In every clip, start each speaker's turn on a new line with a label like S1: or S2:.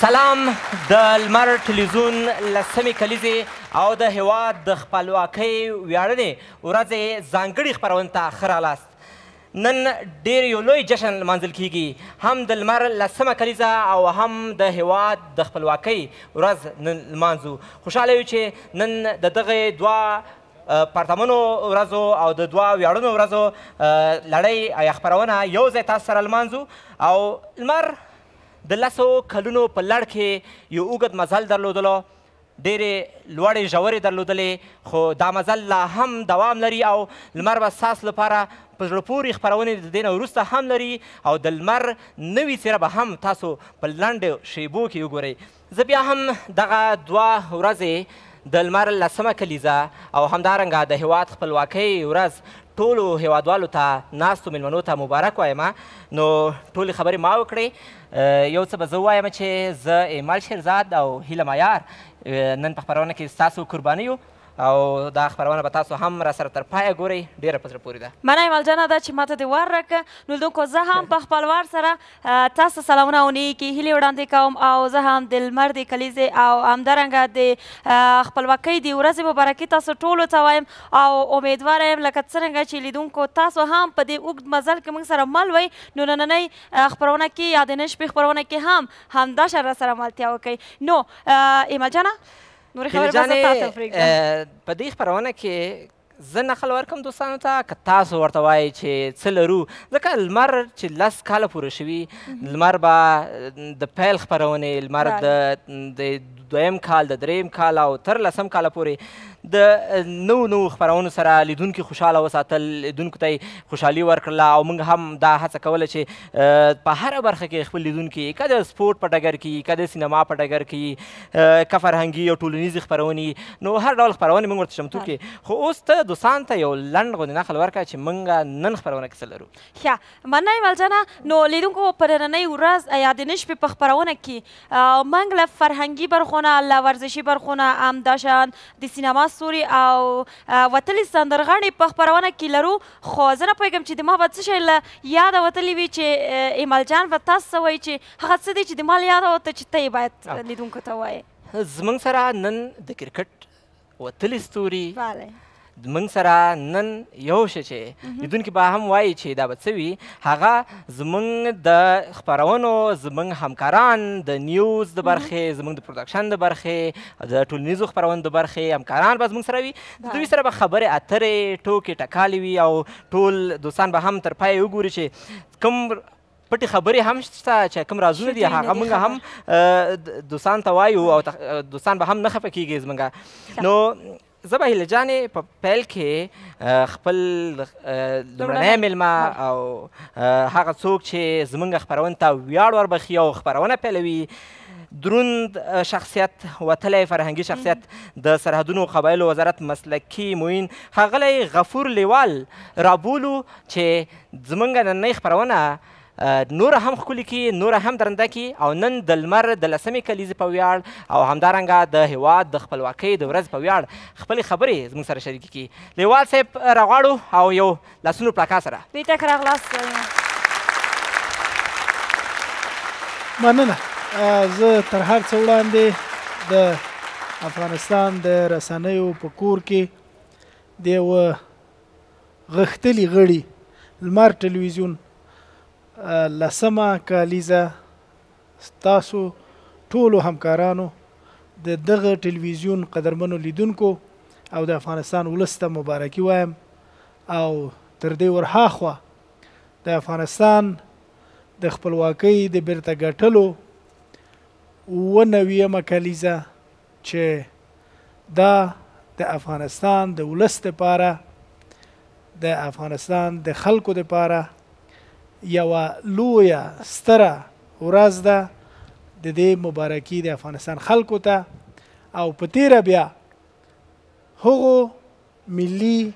S1: سلام د لمر ټلویزیون لسمې کلیزې او د هیواد د خپلواکۍ ویاړنې ورځې ځانګړي خپرونې ته ښه رالاست نن ډېر یو لوی جشن لمانځل کېږي، هم د لمر لسمه کلیزه او هم د هېواد د خپلواکۍ ورځ نن لمانځو. خوشحاله یو چې نن د دغه دوه پرتمنو ورځو او د دوه ویاړونو ورځو لړۍ یا خپرونه یو ځای تاسو سره لمانځو او لمر د لسو کلونو په لړ کې یو اوږد مزل درلودلو، ډېرې لوړې ژورې درلودلې خو دا مزل لا هم دوام لري او لمر به ستاسو لپاره په زړه پورې خپرونې د دې نه وروسته هم لري او د لمر نوې څېره به هم تاسو په لنډو شیبو کې وګورئ زه بیا هم دغه دوه ورځې د لمر لسمه کلیزه او همدارنګه د هیواد خپلواکۍ ورځ ټولو هیوادوالو ته ناستو مېلمنو ته مبارک وایم نو ټولې خبرې ما وکړې یو څه به زه ووایم چې زه ایمل شیرزاد او هیله معیار نن په خپرونه کې ستاسو قرباني یو او دا خپرونه به تاسو هم را سره تر پایه ګورئ ډېره په زړه پورې ده
S2: مننه ایمل جانه دا چې ماته دې وار راکړه نو دونکو زه هم په خپل وار سره تاسو سلامونه او نیکې هیلې وړاندې کوم او زه هم د لمر د کلیزې او همدارنګه د خپلواکۍ د ورځې مبارکي تاسو ټولو ته وایم او امیدواره یم لکه څرنګه چې لیدونکو تاسو هم په دې اوږد مزل کې موږ سره مل وئ نو نننۍ خپرونه کې یا د نن شپې خپرونه کې هم همدا شان را سره ملتیا وکړئ نو ایمل جانه نورې خبرې به زه تا ته پرېږدم
S1: په دې خپرونه کې زه نقل ورکم دوستانو ته که تاسو ورته وایي چې څه لرو ځکه لمر چې لس کاله پوره شوي لمر به د پیل خپرونې لمر د دویم کال، د دریم کال او تر لسم کال پورې د نو نو خبرونو سره لیدونکو خوشاله وساتل، لیدونکو ته خوشحالي ورکړله او موږ هم دا هڅه کوله چې په هره برخه کې خپل لیدونکي که د سپورت په ډګر کې که د سینما په ډګر کې که فرهنګي او ټولنیزې خبرونې نو هر ډول خبرونې موږ ورته چمتو کړي خو اوس ته دوستان ته یو لنډ غوندې نقل ورکړه چې موږ نن خبرونه کې څه لرو
S2: ښه مننه ایمل جانه نو لیدونکو په نننۍ ورځ یا د نن شپې په خپرونه کې موږ له فرهنګي برخو نه له ورزشي برخو نه همداشان د سینما ستوري او وتلي سندرغاړي په خپرونه کې لرو خو زه نه پوهېږم چې د ما به څه شی له یاده وتلي وي چې ایمل جان به تاسو ته وایي چې هغه څه دي چې د ما له یاده وته چې ته یې باید لیدونکو ته وایې
S1: زموږ سره نن د کرکټ وتلي ستوري
S2: بله
S1: موږ سره نن یو شي چې لیدونکي به هم وایي چې دا به څه وي هغه زموږ د خپرونو زموږ همکاران د نیوز د برخې زموږ د پروډکشن د برخې د ټولنیزو خپرونو د برخې همکاران به زموږ سره وي د دوی سره به خبرې اترې ټوکې ټکالې وي او ټول دوستان به هم تر پایه وګوري چې کوم پټې خبرې هم شته چې کوم رازونه دي هغه موږ هم دوستان ته وایو او دوستان به هم نه خفه کیږي زمونږ نو زه به هیله جانې په پیل کې خپل لومړنی میلمه او هغه څوک چې زمونږ خپرونې ته ویاړ وربخي او خپرونه پیلوي دروند شخصیت وتلی فرهنګي شخصیت د سرحدونو قبایلو وزارت مسلکي معین ښاغلی غفور لیوال رابولو چې زمونږ نننۍ خپرونه نوره هم ښکلي کړي نوره هم درنده کړي او نن د لمر د لسمې کلیزې په ویاړ او همدارنګه د هیواد د خپلواکۍ د ورځې په ویاړ خپلې خبرې زموږ سره شریکې کړي لیوال صاحب راغواړو او یو لاسونو پلاکا سره
S2: بیټک راغلاست
S3: مننه زه تر هر څه وړاندې د افغانستان د رسنیو په کور کې د یو غښتلي غړي لمر ټلویزیون لسمه کالیزه ستاسو ټولو همکارانو د دغه ټلویزیون قدرمنو لیدونکو او د افغانستان ولس ته مبارکي وایم او تر دې ورهاخوا د افغانستان د خپلواکۍ د بیرته ګټلو اووه نوي یمه کلیزه چې دا د افغانستان د ولس لپاره، د افغانستان د خلکو لپاره یوه لویه ستره ورځ ده، د دې مبارکي د افغانستان خلکو ته او په تېره بیا هغو ملي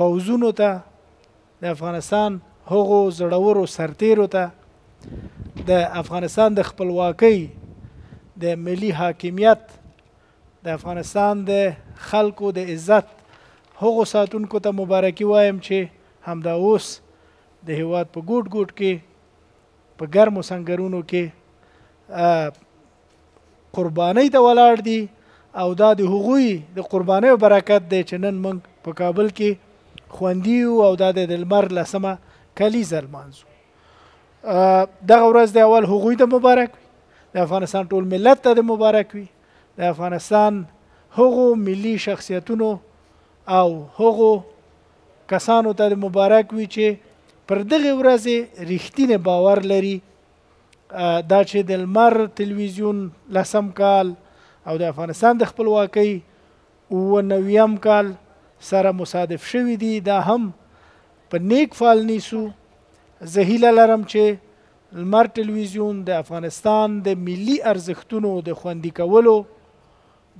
S3: پوځونو ته د افغانستان هغو زړورو سرتېرو ته د افغانستان د خپلواکۍ، د ملي حاکمیت، د افغانستان د خلکو د عزت هغو ساتونکو ته مبارکي وایم چې همدا اوس د هېواد په ګوټ ګوټ کې په ګرمو سنګرونو کې قربانۍ ته ولاړ دي او دا د هغوی د قربانۍ برکت دی چې نن موږ په کابل کې خوندي او دا د لمر لسمه کلیزه لمانځو دغه ورځ د اول هغوی ته مبارک وي د افغانستان ټول ملت ته د مبارک وي د افغانستان هغو ملي شخصیتونو او هغو کسانو ته د مبارک وي چې پر دغه ورځ رښتینه باور لري دا چې د لمر تلویزیون لسم کال او د افغانستان د خپلواکۍ اووه نویم کال سره مصادف شوي دي دا هم په نیک فال نیسو زه هیله لرم چې لمر ټلویزیون د افغانستان د ملي ارزښتونو د خوندي کولو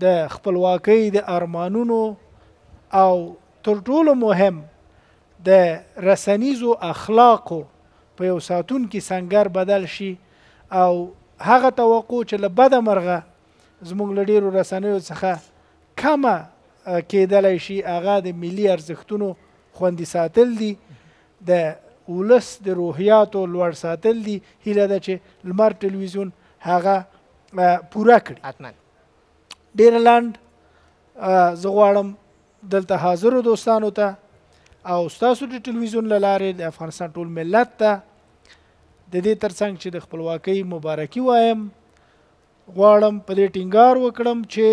S3: د خپلواکۍ د ارمانونو او تر ټولو مهم د رسنیزو اخلاقو په یو ساتونکي سنګر بدل شي او هغه توقع چې له بده مرغه زموږ له ډېرو رسنیو څخه کمه کېدلی شي هغه د ملي ارزښتونو خوندي ساتل دي د ولس د روحیاتو لوړ ساتل دي هیله ده چې لمر ټلویزیون هغه پوره کړي
S1: حتما
S3: ډېر لاند زه غواړم دلته حاضرو دوستانو ته او ستاسو د ټلویزیون له لارې د افغانستان ټول ملت ته د دې ترڅنګ چې د خپلواکۍ مبارکي وایم غواړم په دې ټینګار وکړم چې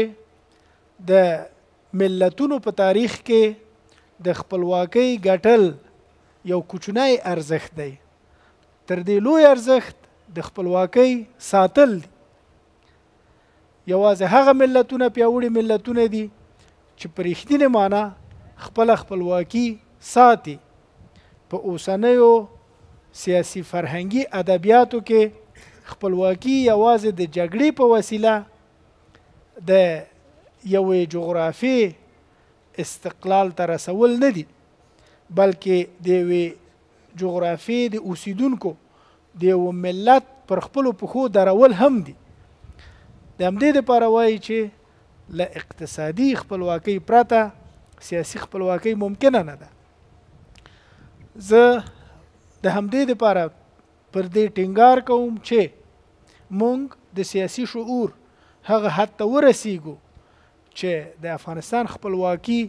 S3: د ملتونو په تاریخ کې د خپلواکۍ ګټل یو کوچنی ارزښت دی تر دې لوی ارزښت د خپلواکۍ ساتل دي یوازې هغه ملتونه پیاوړي ملتونه دي چې په رښتینې معنی خپله خپلواکي ساتي په اوسنیو سیاسي فرهنګي ادبیاتو کې خپلواکي یوازې د جګړې په وسیله د یوې جغرافي استقلال ته رسول نه دي بلکې د یوې جغرافیې د اوسیدونکو د یوه ملت پر خپلو پښو درول هم دي. د همدې لپاره وایي چې له اقتصادي خپلواکۍ پرته سیاسي خپلواکۍ ممکنه نه ده. زه د همدې لپاره پر دې ټینګار کوم چې موږ د سیاسي شعور هغه حد ته ورسیږو چې د افغانستان خپلواکي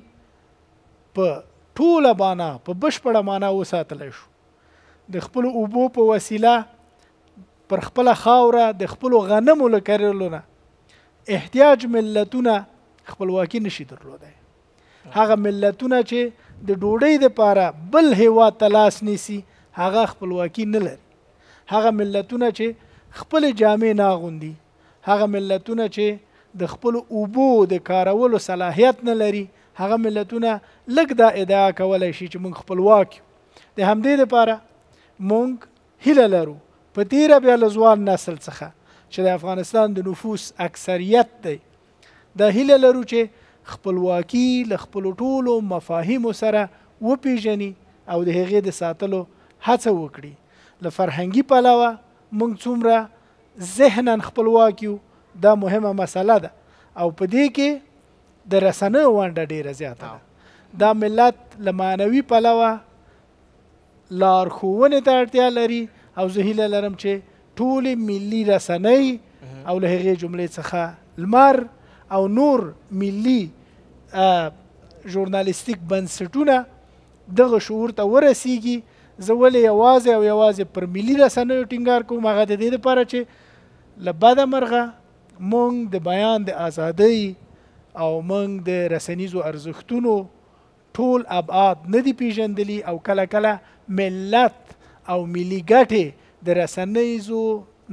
S3: په ټوله مانا، په بشپړه مانا وساتلی شو. د خپلو اوبو په وسیله پر خپله خاوره د خپلو غنمو له کرلو نه احتیاج ملتونه خپلواکي نشي درلودای. هغه ملتونه چې د ډوډۍ لپاره بل هېواد ته لاس نیسي، هغه خپلواکي نه لري. هغه ملتونه چې خپلې جامې نه اغوندي، هغه ملتونه چې د خپلو اوبو د کارولو صلاحیت نه لري، هغه ملتونه لږ دا ادعا کولای شي چې موږ خپلواک یو د همدې لپاره موږ هیله لرو په تیره بیا له ځوان نسل څخه چې د افغانستان د نفوس اکثریت دی دا هیله لرو چې خپلواکي له خپل ټولو مفاهیمو سره وپیژني او د هغې د ساتلو هڅه وکړي له فرهنګي پلوه موږ څومره ذهنا خپلواک یو دا مهمه مسله ده او په دې کې د رسنیو ونډه ډېره زیاته ده. دا ملت له معنوي پلوه لارښوونې ته اړتیا لري او زه هیله لرم چې ټولې ملي رسنۍ او له هغې جملې څخه لمر او نور ملي ژورنالیستیک بنسټونه دغه شعور ته ورسېږي. زه ولې یوازې او یوازې پر ملي رسنیو ټینګار کوم؟ هغه د دې لپاره چې له بده مرغه موږ د بیان د ازادۍ او موږ د رسنیزو ارزښتونو ټول ابعاد نه دي پیژندلي او کله کله ملت او ملي ګټې د رسنیزو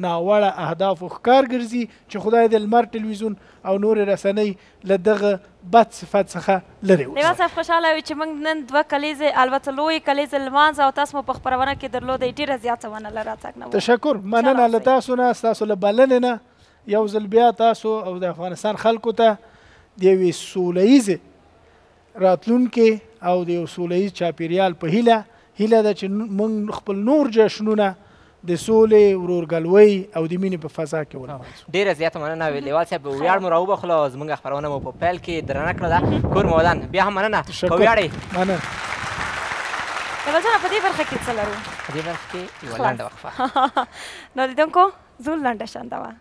S3: ناوړه اهدافو ښکار ګرځي چې خدای دې لمر ټلویزیون او نورې رسنۍ له دغه بد صفت څخه لرې
S2: اوسئ. لیوا صاحب خوشحاله یو چې موږ نن دوه کلیزې البته لویې کلیزې لمانځه او تاسو مو په خپرونه کې درلودئ ډیره زیاته مننه راتګ نه مو.
S3: تشکر، مننه له تاسو نه، ستاسو له بلنې نه، یو ځل بیا تاسو او د افغانستان خلکو ته د یوې سوله ییزې راتلونکې او د یو سوله ییز چاپیریال په هیله، هیله ده چې موږ خپل نور جشنونه د سولې، ورورګلوۍ او د مینې په فضا کې ولمانځو.
S1: ډېره زیاته مننه لیوال صاحب، ویاړ مو راوبښلو او زموږ خپرونه مو په پیل کې درنه کړله. کور مو ودان. بیا هم مننه که ویاړئ.
S3: مننه.
S2: لیوال جانه په دې برخه کې څه لرو؟
S1: په دې برخه کې یوه لنډه وقفه.
S2: نو لیدونکو
S4: ځو لنډه شنده وه.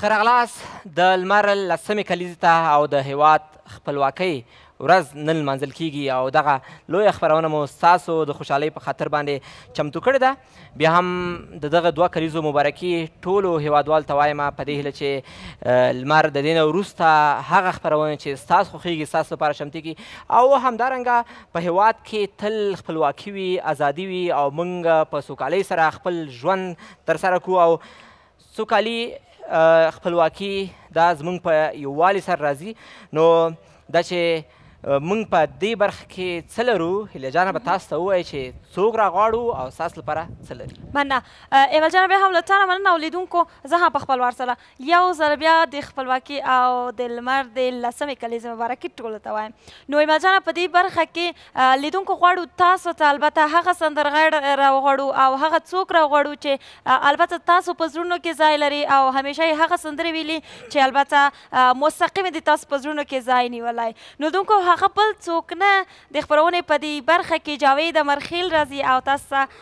S1: خرغلاس د لمر لسمې کلیزې ته او د هیواد خپلواکۍ ورځ نن لمانځل کیږي او دغه لویه خپرونه مو ستاسو د خوشحالۍ په خاطر باندې چمتو کړې ده بیا هم د دغه دوه کلیزو مبارکي ټولو هیوادوالو ته وایم په دې هیله چې لمر د دې نه وروسته هغه خپرونې چې ستاسو خوښیږي ستاسو لپاره چمتې کړي او همدارنګه په هیواد کې تل خپلواکي وي ازادي وي او موږ په سوکالۍ سره خپل ژوند ترسره کړو او سوکالي خپلواکي دا زمونږ په یووالي سره راځي نو دا چې مونږ په دې برخه کې څه لرو هیله جانه به تاسو ته ووایي چې څوک راغواړو او ستاسو لپاره څه لري
S4: مننه ایمل جانه بیا هم له تانه مننه او لیدونکو زه هم په خپل وار سره یو ځل بیا د خپلواکي او د لمر د لسمې کلیزې مبارکي ټولو ته وایم نو ایمل جانه په دې برخه کې لیدونکو غواړو تاسو ته البته هغه سندرغاړ راوغواړو او هغه څوک راوغواړو چې البته تاسو په زړونو کې ځای لري او همیشه یې هغه سندرې ویلي چې البته مستقیم دي تاسو په زړونو کې ځای نیولای نو دونکو هغه بل څوک نه د خپرونې په دې برخه کې جاوید امرخیل راځي او تاسو ته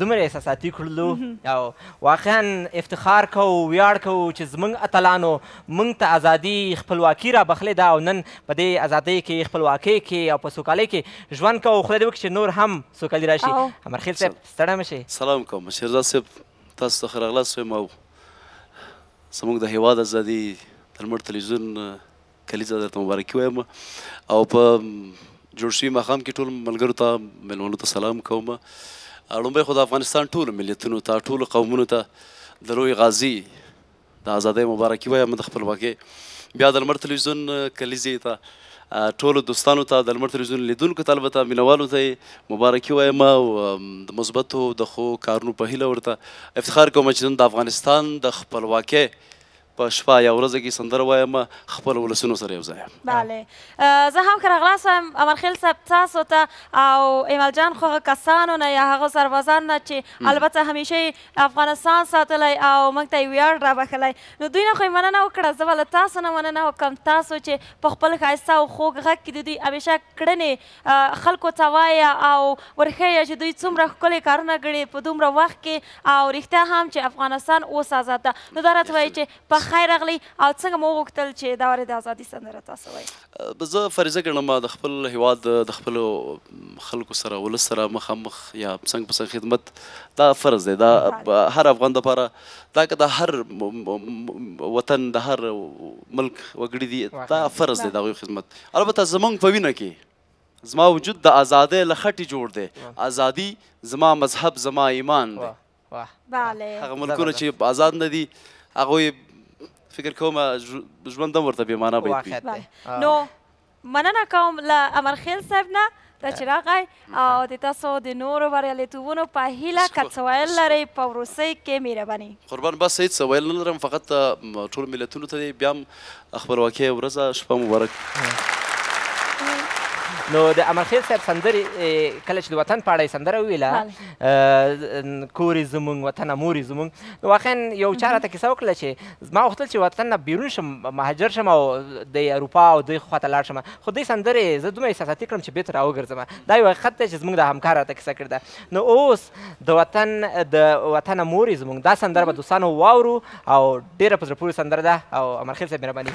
S1: دومره احساساتي کړلو او واقعا افتخار کوو ویاړ کوو چې زمونږ اتلانو مونږ ته ازادي خپلواکي را بخلې ده او نن په دې ازادۍ کې خپلواکۍ کې او په سوکالۍ کې ژوند کوو خدای دې وکړي چې نور هم سوکالي راشي امرخیل صاحب ستړی مه شئ
S5: سلام کوم شیرزاد صاحب تاسو ته ښه راغلاست وایم او زموږ د هېواد ازادي د لمر تلویزیون کلیزه درته مبارکي وایم او په جوړ شوي ماښام کې ټول ملګرو ته مېلمنو ته سلام کوم لومبۍ خو د افغانستان ټولو ملیتونو ته ټولو قومونو ته د لوی غازي د ازادۍ مبارکي وایم د خپلواکۍ بیا د لمر تلویزیون کلیزې ته ټولو دوستانو ته د لمر تلویزیون لیدونکو ته البته مینوالو ته مبارکي وایم او د مثبتو د ښو کارونو په هیله ورته افتخار کوم چې نن د افغانستان د خپلواکۍ په شپه یا ورځ کی سندره وایم خپل ولسونو سره یو ځای یم.
S2: بله زه هم ښه راغلاست وایم امرخیل صاحب تاسو ته او ایمل جان خو هغه کسانو نه یا هغه سربازان نه چې البته همیشه یې افغانستان ساتلی او موږ ته یې ویاړ رابښلی نو دوی نه خو یې مننه وکړه زه به له تاسو نه مننه وکړم تاسو چې په خپل ښایسته او خوږ غږ کې د دوی همیشه کړنې خلکو ته وایه او ورښیه چې دوی څومره ښکلې کارونه کړي په دومره وخت کې او رښتیا هم چې افغانستان اوس ازاد ده نو دا راته وایه چې په خیر راغلي او څنګه مو وغوښتل چې دا وارې د ازادي سندره تاسو
S5: وایه. زه فریضه ګڼم د خپل هیواد د خپلو خلکو سره ولس سره مخامخ یا څنګ په څنګ خدمت دا فرض دی دا هر افغان د پاره دا که د هر وطن د هر ملک وګړي دي دا فرض دی د هغوی خدمت. البته زمونږ په وینه کې زما وجود د ازادۍ له خټې جوړ دی ازادي زما مذهب زما ایمان دی
S2: بله
S5: هغه ملکونه چې آزاد نه دي هغوی فکر کوم ژوند هم ورته بېمانه باید وي
S2: نو مننه کوم له امرخیل صاحب نه ته چې راغی او د تاسو د نورو بریالیتوبونو په هیله که څه ویل لرئ په وروستۍ کې مهرباني.
S5: قربان بس هیڅ ویل نه لرم فقط ټولو ملتونو ته دې بیا هم خپلواکۍ ورځ شپه مبارک.
S1: نو د امرخېل صاحب سندرې کله چې د وطن په اړه یې سندره وویله کور یې زموږ وطنه مور یې زموږ نو واقعا یو چا راته کیسه وکړله چې ما غوښتل چې وطن نه بیرون شم مهاجر شم او د اروپا او دوی خواته لاړ شم خو دې سندرې زه دومره احساساتي کړم چې بېرته راوګرځم دا یو حقیقت دی چې زموږ دا همکار راته کیسه کړې ده نو اوس د وطن د وطنه مورې زموږ دا سندره به دوستانو واورو او ډېره په زړه پورې سندره ده او امرخیل صاحب مهرباني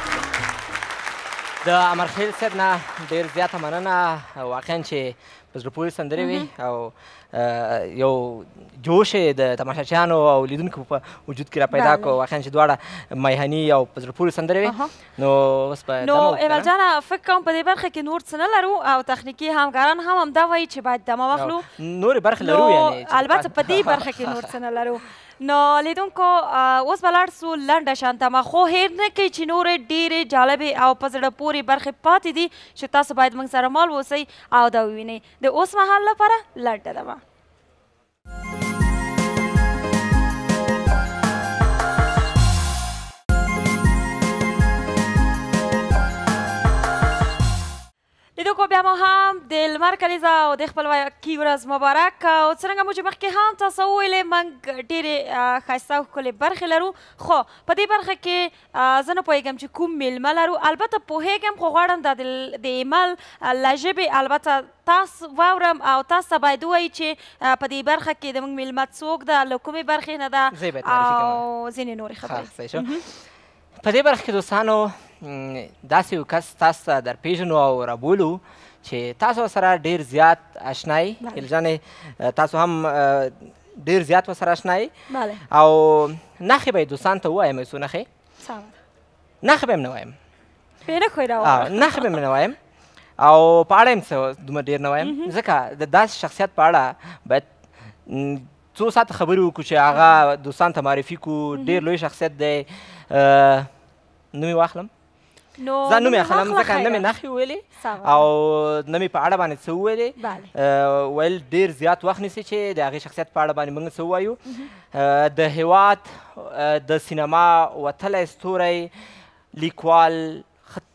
S6: د
S1: امرخیل صاحب نه ډیر زیاته مننه واقعا چې په زړه پورې سندرې وي او یو جوش یې د تماشاچیانو او لیدونکو په وجود کې را پیدا کړو واقعا چې دواړه میهني او په زړه پورې سندرې وي نو اوس په
S2: نو ایمل جانه فکر کوم په دې برخه کې نور څه نه لرو او تخنیکي همکاران هم همدا وایي چې باید دمه واخلو
S1: نورې برخې لرو یعنې
S2: البته په دې برخه کې نور څه نه لرو نو لیدونکو اوس به لاړ سو لنډه شانتمه خو هیر نه کړئ چې نورې ډیرې جالبې او په زړه پورې برخې پاتې دي چې تاسو باید موږ سره مل اوسئ او دا ووینئ د اوس مهال لپاره لنډه دمه لیدو کو بیا مو هم د لمر کلیزه او د خپلواکي ورځ مبارک او څرنګه مو چې مخکې هم تاسو وویلې موږ ډېرې ښایسته او ښکلې برخې لرو خو په دې برخه کې زه نه پوهېږم چې کوم میلمه لرو البته پوهېږم خو غواړم دا د ایمل له ژبې البته تاسو واورم او تاسو ته باید ووایي چې په دې برخه کې زموږ میلمه څوک ده له کومې برخې نه ده او ځینې نورې خبرې
S1: په دې برخه کې دوستانو داسې یو کس تاسو ته در پیژنو او رابولو چې تاسو سره ډیر زیات آشنای هلجانې تاسو هم ډیر زیات وسره آشنای او نخې به دوستان ته وایم څو
S2: نخې
S1: نخې به نه وایم
S2: پیره
S1: خو
S2: راو
S1: نخې به نه وایم او په اړه هم څه دومره ډیر نه وایم ځکه د داس شخصیت په اړه باید څو ساعته خبرې وکړو چې هغه دوستان ته معرفي کو ډېر لوی شخصیت دی نوم یې واخلم
S2: نو
S1: زه نوم یې اخلم ځکه نه مې نښې ویلې او نه مې په اړه باندې څه وویلې ویل ډېر زیات وخت نیسي چې د هغې شخصیت په اړه باندې موږ څه ووایو د هیواد د سینما وتلی ستوری لیکوال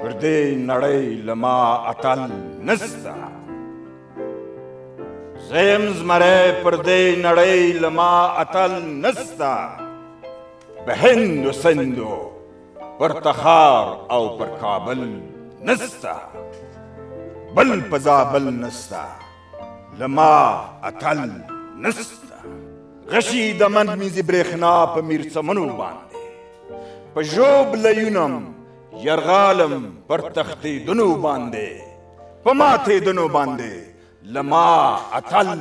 S7: پر دې نړۍ له ما اتل نسته زه یم زمری پر دې نړۍ له ما اتل نسته به هند و سندو پر تخار او پر کابل نسته بل په زابل نسته له ما اتل نسته غشي د من مې د برېښنا په میرڅمنو باندې په ژوبله یونم يرغالم پر تختیدونو باندې په ماتیدونو باندې لما اتل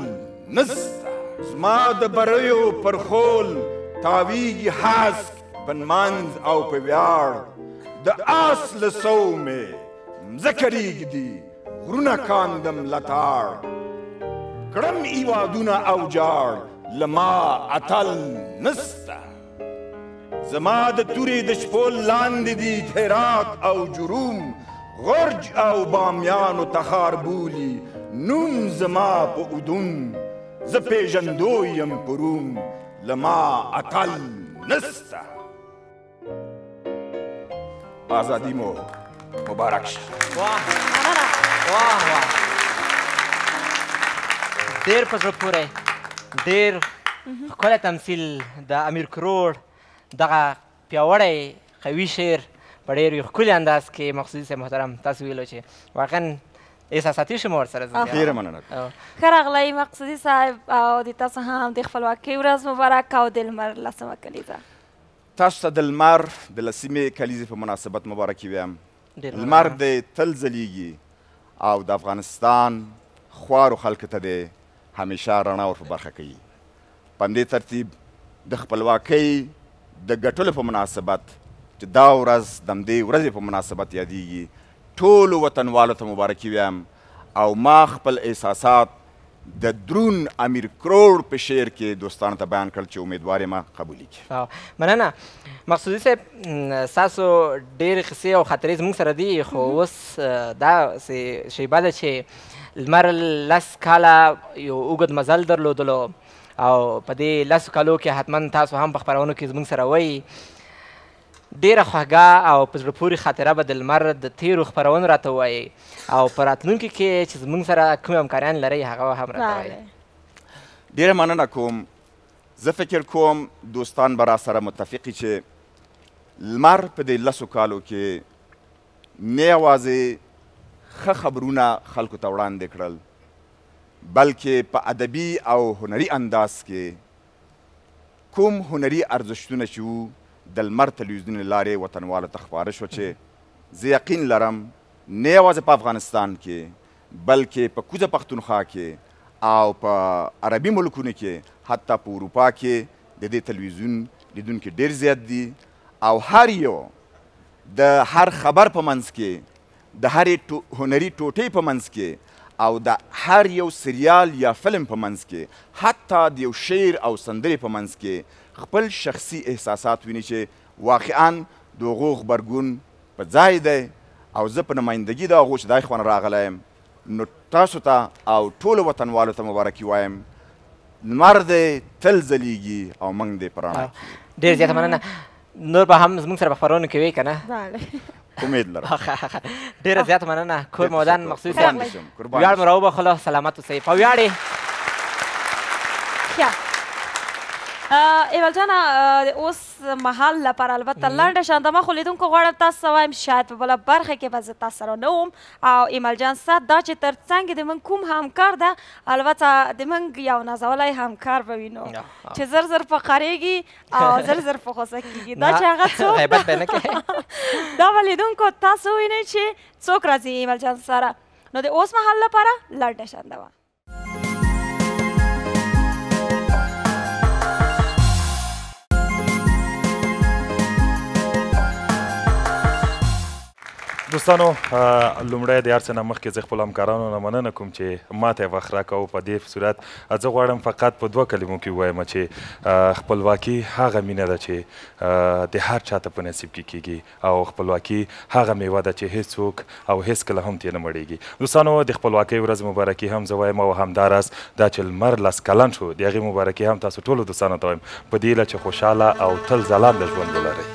S7: نسته زما د بریو پر خول تاویږي هاسک په نمانځ او په ویاړ د آس له سو مې مځکه ریږدي غرونه کاندم لتاړ کړم ایوادونه او جاړ لما اتل نسته زما د تورې د شپو لاندې دي هرات او جروم غرج او بامیانو ته ښار بولي نوم زما په اودون زه پېژندو یم په روم له ما اتل نسته ازادي مو مبارک شه
S1: واه واه واه ډیر په زړه پورې ډیر ښکلی تمثیل د امیر کروړ دغه پیاوړی قوي شعر په ډیر یو ښکلي انداز کې مقصودي صاحب محترم تاسو ویلو چې واقعا احساساتي شوم ورسره زه
S7: ډېره مننه
S2: ښه راغلی مقصودي صاحب او د تاسو هم د خپلواکۍ ورځ مبارک او د لمر لسمه کلیزه
S7: تاسو ته د لمر د لسمې کلیزې په مناسبت مبارکي وایم. لمر دې تل ځلیږي او د افغانستان خوارو خلکو ته دې همیشه رڼا ور په برخه کوي. په همدې ترتیب د خپلواکۍ د ګټلو په مناسبت چې دا ورځ د همدې ورځې په مناسبت یادیږي، ټولو وطنوالو ته مبارکي وایم او ما خپل احساسات د درون امیر کروړ په شعر کې دوستانو ته بیان کړل چې امیدوار یم قبول کړي.
S1: مننه مقصودي صاحب ستاسو ډېرې قصې او خاطرې زموږ سره دي خو اوس داسې شیبه ده چې لمر لس کاله یو اوږد مزل درلودلو او په دې لسو کالو کې حتما تاسو هم په خپرونو کې زموږ سره وئ ډېره خوږه او په زړه پورې خاطره به د لمر د تېرو خپرونو راته ووایئ او په راتلونکي کې چې زمونږ سره کوم همکاریان لرئ هغه هم راته
S2: وایئ
S7: ډېره مننه کوم زه فکر کوم دوستان به راسره متفقي چې لمر په دې لسو کالو کې نه یوازې ښه خبرونه خلکو ته وړاندې کړل بلکې په ادبي او هنري انداز کې کوم هنري ارزښتونه چې وو د لمر تلویزیون له لارې وطنوالو ته خپاره شول چې زه یقین لرم نه یوازې په افغانستان کې بلکې په کوزه پښتونخوا کې او په عربي ملکونو کې حتی په اروپا کې د دې تلویزیون لیدونکي ډېر زیات دي او هر یو د هر خبر په منځ کې د هرې هنري ټوټې په منځ کې او د هر یو سریال یا فلم په منځ کې، حتی د یو شعر او سندرې په منځ کې خپل شخصي احساسات ویني چې واقعاً د هغو غبرګون په ځای دی او زه په نمایندګي د هغو چې د اخوان راغلی یم نو تاسو ته او ټولو وطنوالو ته مبارکي وایم لمر دی تل ځلیږي او موږ دی په رڼا کې
S1: یو. ډېره زیاته مننه. نور به هم زموږ سره په خپرونو کې وي که نه
S2: بله
S7: امید لرم
S1: ډیره زیاته مننه کور مو ودان
S7: مقصود
S1: صاحب ویاړ مو راوبخلو سلامت اوسئ په
S2: ویاړ ایول جان اوس محل لپاره البته لنډه شانده ما خو لیدونکو غواړم تاسو وایم شاید په بل برخه کې به زه تاسو سره نه وم او ایمل جان صاحب دا چې ترڅنګ د من کوم همکار ده البته د من یو نازولی همکار به وینو چې زر زر فقریږي او زر زر په غوسه کیږي دا چې هغه څوک
S1: غیبت به نه کوي
S2: دا به لیدونکو تاسو وینئ چې څوک راځي ایمل جان سره نو د اوس مهال لپاره لنډه شنده
S8: وه دوستانو لومړی د هر څه نه مخکې زه خپل همکارانو نه مننه کوم چې ماته وخت راکاو په دې صورت زه غواړم فقط په دوه کلمو کې ووایم چې خپلواکي هغه مینه ده چې د هر چا ته په نصیب کې کېږي او خپلواکي هغه مېوه ده چې هېڅوک او هېڅکله هم ترې نه مړېږي. دوستانو د خپلواکۍ ورځ مبارکي هم زه وایم او همداراز دا چې لمر لس کلن شو د هغې مبارکي هم تاسو ټولو دوستانو ته وایم. په دې هیله چې خوشاله او تل ځلانده ژوند ولرئ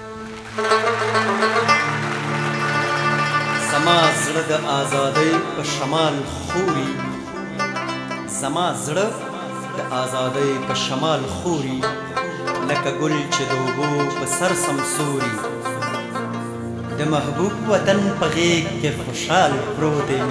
S6: زما زړه د آزادۍ په شمال خوري زما زړه د آزادۍ په شمال خوري لکه ګل چې د اوبو په سر سمسوري د محبوب وطن په غېږ کې خوشحال پروت یم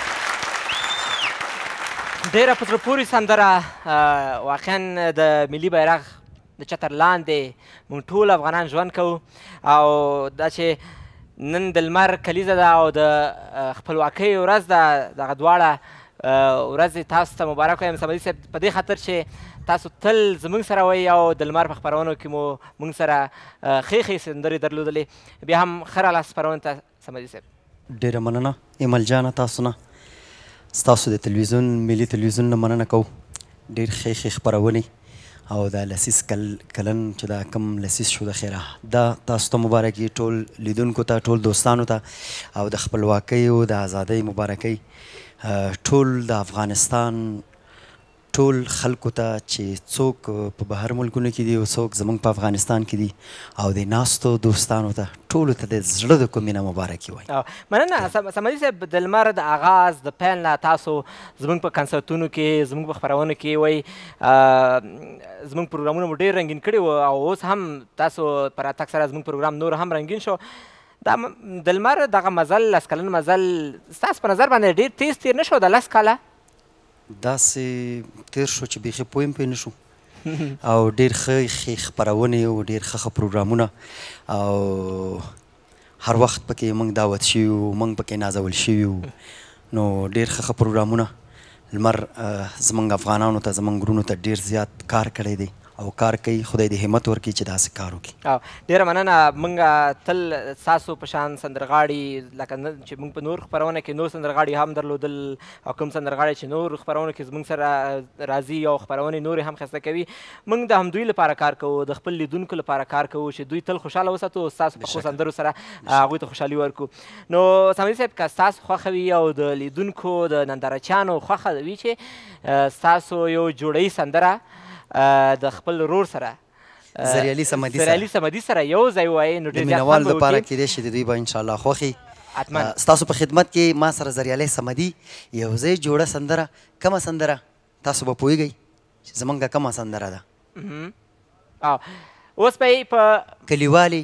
S1: ډیره په زړه پورې سندره واقعا د ملي بیرغ د چتر لاندې موږ ټول افغانان ژوند کوو او دا چې نن د لمر کلیزه ده او د خپلواکۍ ورځ ده دغه دواړه ورځې تاسو ته مبارک وایم صمدي صاحب په دې خاطر چې تاسو تل زمونږ سره وئ او د لمر په خپرونو کې مو مونږ سره ښې ښې سندرې درلودلې بیا هم ښه راغلاست خپرونې ته صمدي صاحب.
S6: ډېره مننه ایمل جانه تاسو نه ستاسو د تلویزیون ملي تلویزیون نه مننه کوو ډېر ښې ښې خپرونې او دا لسیز کل کلن چې دا کم لسیز شو د خیره دا تاسو ته مبارکي ټول لیدونکو ته ټول دوستانو ته او د خپلواکۍ او د ازادۍ مبارکۍ ټول د افغانستان ټول خلکو ته چې څوک په بهر ملکونو کې دي او څوک زمونږ په افغانستان کې دي او د ناستو دوستانو ته ټولو ته د زړه د کومې نه مبارکي وایم
S1: مننه سمدي صاحب د لمر د آغاز د پیل نه تاسو زمونږ په کنسرتونو کې زمونږ په خپرونو کې وای زمونږ پروګرامونه مو ډېر رنګین کړي وو او اوس هم تاسو پر اتک سره زمونږ پروګرام نور هم رنګین شو دا د لمر دغه مزل لس کلن مزل ستاسو په نظر باندې ډېر تیز تیر نه شو د لس کاله
S6: داسې تېر شو چې بیخي پوه هم پرې نه شو او ډېر ښه ښې خپرونې او ډېر ښه ښه پروګرامونه او هر وخت پکې موږ دعوت شوي یو موږ پکې نازول شوي یو نو ډېر ښه ښه پروګرامونه لمر زموږ افغانانو ته زموږ وروڼو ته ډېر زیات کار کړی دی او کار کوي خدای دې همت ورکړي چې داسې کار وکړي.
S1: ډېره مننه موږ تل ستاسو په شان سندرغاړي لکه نن چې موږ په نور خپرونه کې نور سندرغاړي هم درلودل او کوم سندرغاړي چې نور خپرونو کې زموږ سره راځي او خپرونې نورې هم ښایسته کوي موږ د همدوی لپاره کار کوو د خپل لیدونکو لپاره کار کوو چې دوی تل خوشحاله وساتو او ستاسو په ښو سندرو سره هغوی ته خوشحالي ورکړو نو سمدي صاحب که ستاسو خوښه وي او د لیدونکو د نندارچیانو خوښه وي چې ستاسو یو جوړی سندره د خپل ورور سره
S6: زریعلي صمدي سره
S1: زریعلي صمدي سره یو ځای وایې نو ډېر زیات خوند به وکړي لپاره
S6: کېدای شي د دوی به انشاءالله خوښ
S1: حتما
S9: ستاسو په خدمت کې ما سره زریعلي صمدي یو ځای جوړه سندره کومه سندره تاسو به پوهېږئ چې زمونږ کومه سندره ده
S1: او اوس به یې په
S9: کلیوالي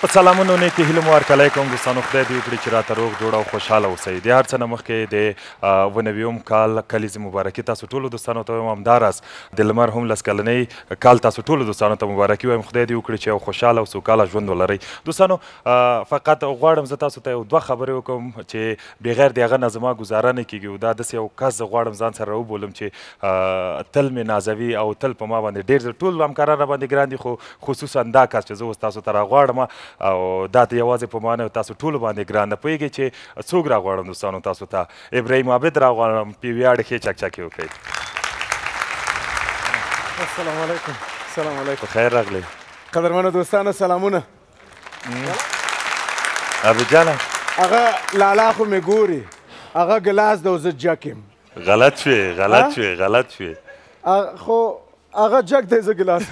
S1: په
S8: سلامونو نیکې هیلې مو هرکلی کوم دوستانو خدای دې وکړي چې راته روغ جوړ او خوشحاله اوسئ د هر څه نه مخکې د ونویوم کال کلیزې مبارکي تاسو ټولو دوستانو ته وایم همداراز د لمر هم لس کلنۍ کال تاسو ټولو دوستانو ته مبارکي وایم خدای دې وکړي چې یو خوشحاله او سوکاله ژوند ولرئ دوستانو فقط غواړم زه تاسو ته یو دوه خبرې وکړم چې بغیر د هغه نه زما ګزاره نه کېږي او دا داسې یو کس زه غواړم ځان سره راوبولم چې تل مې نازوي او تل په ما باندې ډېر زړه ټول همکاران را باندې ګران دي خو خصوصا دا کس چې زه اوس تاسو ته راغواړم او دا ته یوازې په ما نه تاسو ټولو باندې ګران ده پوهېږئ چې څوک راغواړم دوستانو تاسو ته ابراهیم عابد راغواړم پې ویاړ ښې چکچکې وکړئ
S10: السلام علیکم السلام علیکم
S8: خیر راغلی
S10: قدرمنو دوستانو سلامونه
S8: ابي جانه
S10: هغه لالا خو مې ګوري هغه ګلاس د وزت جکم
S8: غلط شوې غلط شوې غلط شوې
S10: خو هغه جګ دی زه ګلاس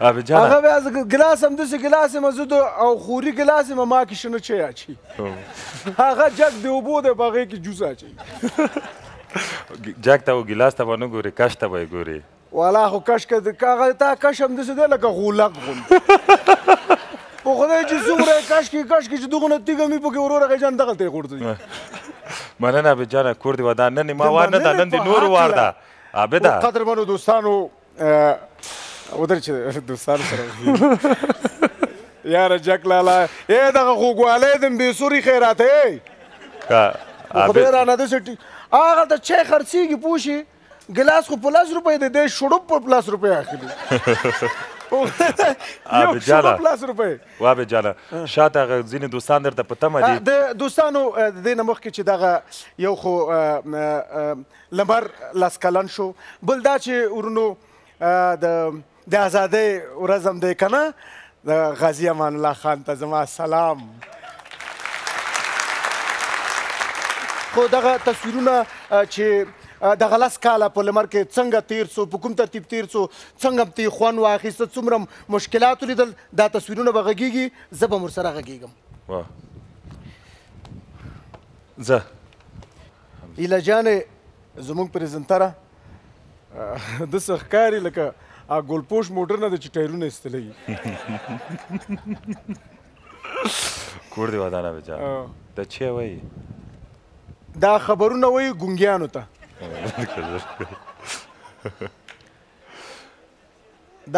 S8: ابي جان
S10: هغه بیا زه ګلاس هم داسې ګلاس یم زه او خوري ګلاس یم ما کې شنه چای اچي هغه جګ دی اوبو دی په هغې کې جوس اچوي
S8: جګ ته او ګلاس ته به نه ګورې کش ته به یې ګورې
S10: والا خو کش که کاغه تا کش هم داسې دی لکه غولک غوندې په خدای چې څومره یې کش کړي کش کړي چې دغونه تیږه مي پکې وروره غی جان دغلته یې غورځوي
S8: مننه عابد جانه کور دې ودان نن ما وار نه ده نن دې نور وار ده عابده
S10: قدرمنو دوستانو ودر چې دوستانو سره یاره جک لالا ای دغه غوګوالی دم بې سوري خیرات ای خدای رانه داسې هغه ته چای خرڅېږي پوه شي ګلاس خو په لس روپۍ دی دی شړوب په لس روپۍ اخلي
S8: عابد جانه عابد جانه شاته هغه ځینې دوستان درته په تمه دي
S10: د دوستانو د دې نه مخکې چې دغه یو خو لمر لس کلن شو بل دا چې ورونو د د ازادۍ ورځ هم دی کنه د غازی امان الله خان ته زما سلام خو دغه تصویرونه چې دغه لس کاله په لمر کې څنګه تیر سو په کوم ترتیب تیر سو څنګه تی خوند واخیسته څومره مشکلات ولیدل دا تصویرونه به غږیږي زه به هم ورسره غږیږم
S8: واه ځه
S10: ایله جانې زموږ پریزنتره د څه ښکاري لکه ګلپوش موټر نه د چې ټایرونه ایستلی
S8: کور دی ودانه بچا د چه وای
S10: دا خبرونه وای ګونګیانو ته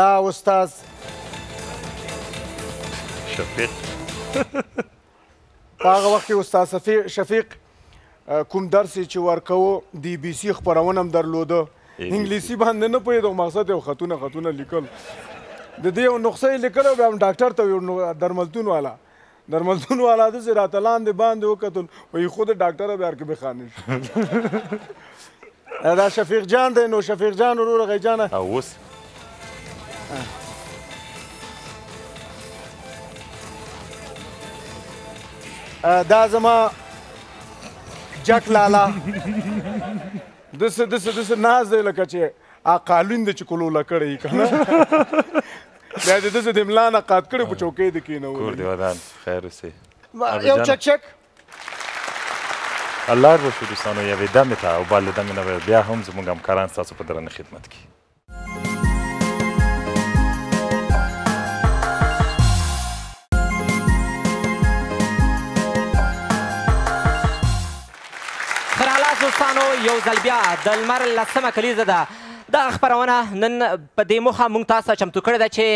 S10: دا استاد
S8: شفیق
S10: په هغه وخت کې استاد شفیق کوم درس چې ورکوو دی بي سي خپرونه هم درلوده انګلیسي باندې نه پوهېدم مقصد یې خطونه خطونه لیکل د دې یو نقصه یې لیکله بیا هم ډاکټر ته ویل درملتون والا درملتون والا داسې راته لاندې باندې وکتل وایي خود ډاکټره به هر کې بخانه شي دا شفیق جان دی نو شفیق جان وروره غی جانه
S8: او اوس
S10: دا زما جک لالا دس دس دس ناز دی لکه چې اقالین د چکولوله کړی کنه بیا دې دسه د املا نه قات کړی په چوکۍ د کینو
S8: کور دی ودان خیر اوسې
S10: یو چک چک
S8: الله ار وشو دوستانو یوې دمې ته او بل دمې نه به بیا هم زموږ همکاران ستاسو په درنه خدمت کې
S1: دوستانو یو ځل بیا د لمر لسمه کلیزه ده دغه خپرونه نن په دې موخه موږ تاسو ته چمتو کړې ده چې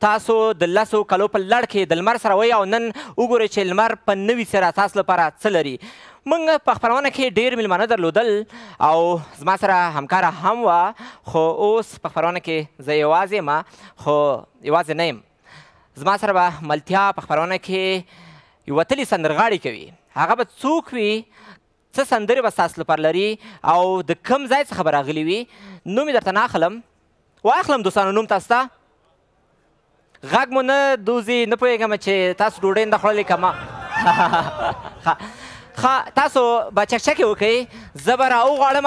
S1: تاسو د لسو کلو په لړ کې د لمر سره وئ او نن وګورئ چې لمر په نوي څېره تاسو لپاره څه لري. موږ په خپرونه کې ډېر میلمانه درلودل او زما سره همکاره هم وه خو اوس په خپرونه کې زه یوازې یم خو یوازې نه یم. زما سره به ملتیا په خپرونه کې یو وتلي سندرغاړي کوي. هغه به څوک وي څه سندرې به ستاسو لپاره لري او د کوم ځای څخه به راغلي وي نوم یې درته نه اخلم واخلم دوستانو نوم تاسو ته غږ مو نه دوزي نه پوهېږم چې تاسو ډوډۍ نه خوړلې که ما ښه تاسو به چکچکې وکړئ زه به راوغواړم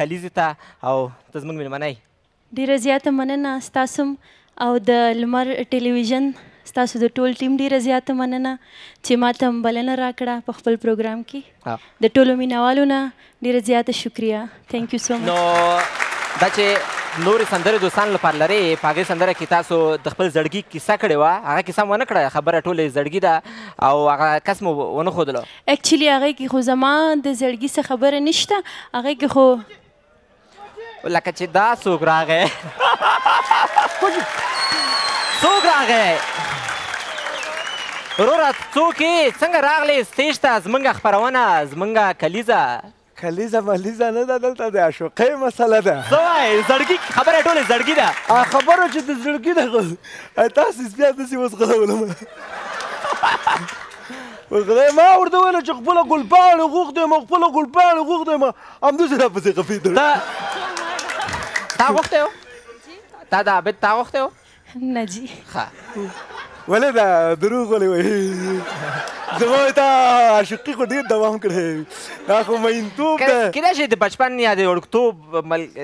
S1: کلیزې ته او ته زموږ میلمنه
S11: یې. ډېره زیاته مننه ستاسوم او د لمر ټلویزیون ستاسو د ټول ټیم ډېره زیاته مننه چې ماته هم بلنه راکړه په خپل پروګرام کې د ټولو مینوالو نه ډېره زیاته شکریه تھینک یو سو مچ
S1: نو دا چې نورې سندرې دوستان لپاره لرې په هغې سندره کې تاسو د خپل زړګي کیسه کړې وه هغه کیسه مو ونه کړه خبره ټولې زړګي ده او هغه کس مو ونه ښودلو
S11: اکچولی هغه کی خو زما د زړګی څه خبره نشته هغه کی خو
S1: لکه چې دا څوک راغی څوک راغی وروره څوک یې څنګه راغلې سټیج ته زمونږ خپرونه زمونږ کلیزه
S10: کلیزه ملیزه نه ده دلته د عاشقۍ مسله ده.
S1: څه وایې زړګي خبره ټوله زړګي ده.
S10: هغه خبره چې د زړګي ده خو ای تاسې بیا داسې وځغلولم وځغلې ما ورته ویل چې خپله ګلپاڼه غوښتې ما خپله ګلپاڼه غوښتې ما همداسې راپسې خفېدل
S1: تا تا غوښتې و تا د عابد تا غوښتې و
S11: نه جی.
S1: ښه
S10: ولې دا دروغ ولې وایې زما وایي تا عاشقي خو ډېر دوام کړی دا خو مینتوب دی
S1: کېدای شي د بچپن یا د وړوکتوب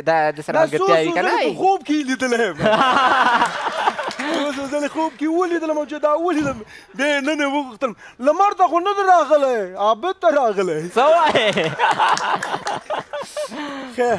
S1: دا د سره ملګرتیا وي که نه په
S10: خوب کې یې لیدلی یم یو څو ځلې خوب کې ولیدلم او چې دا ولیدم بیا یې نن یې وغوښتلم لمر ته خو نه دی راغلی عابد ته راغلی
S1: څه وایې
S10: خیر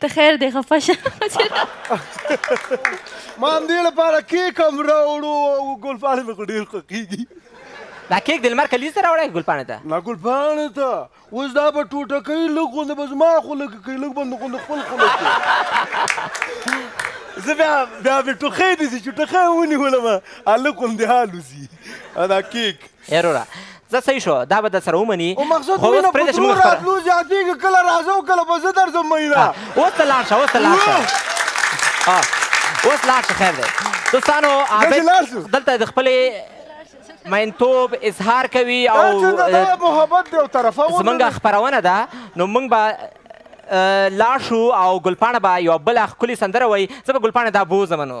S10: ته
S11: خیر دی خفه شه
S10: ما همدې لپاره کیک هم راوړو او ګلپاڼې مې خو ډېر خوښېږي
S1: دا کیک د لمر کلیز ته راوړی ګلپاڼې ته
S10: نه ګلپاڼې ته اوس دا به ټوټه کوي لږ غوندې به زما خوله کې کوي لږ بند غوندې خپل خوله کې زه بیا بیا مې ټوخی نیسي چې ټوخی ونیولم هلک غوندې حال وځي دا کیک
S1: ای روره ځه صحیح شو دا به درسره ومني
S10: او مقصد خو اوس مینه په پرېږده چې تلو موږ خپره راتلو زیاتېږي کله راځه او کله به زه درځم مینه آه،
S1: اوس ته لاړ شه اوس ته لاړ شه آه، اوس لاړ شه خیر دی دوستانو عابد داسې لاړ شو. دلته د خپلې مینتوب اظهار کوي او دا څه ده، دا
S10: محبت دی او طرفه غوندې
S1: زمونږ دی. خپرونه ده نو مونږ به اه، لاړ شو او ګلپاڼه به یوه بله ښکلې سندره وایي زه به ګلپاڼه دا بوزم نو